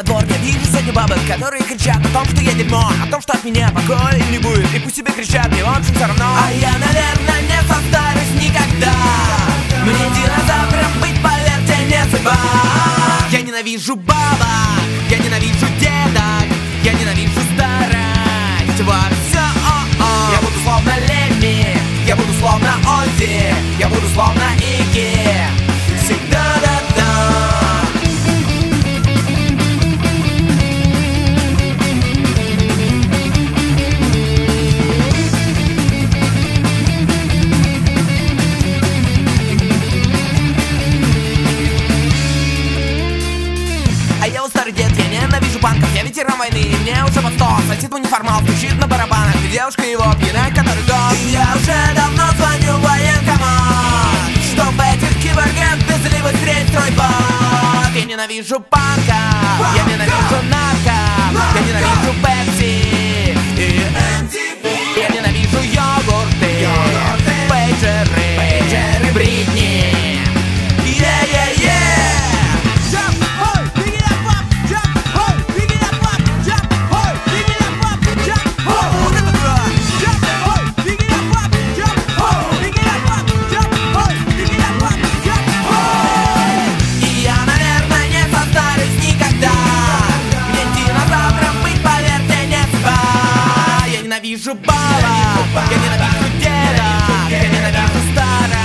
во двор Я вижу сегодня бабок, которые кричат о том, что я дерьмо О том, что от меня покоя не будет. И пусть себе кричат, мне в общем все равно. А я, наверное, не состарюсь никогда. Мне динозавром быть, поверьте, не судьба. Я ненавижу бабок. Дед, я ненавижу банков Я ветеран войны, мне уже под сто. Сосед мой неформал, стучит на барабанах И девушка его пьяная, который год. И Я уже давно звоню военкомат Чтоб этих киборгов везли быстрее в стройбат Я ненавижу банков, ненавижу бабок, я ненавижу дедок Я ненавижу старость